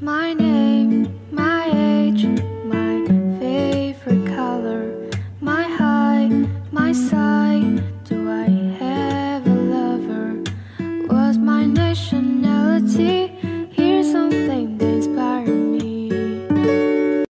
My name, my age, my favorite color, my height, my size. Do I have a lover? Was my nation?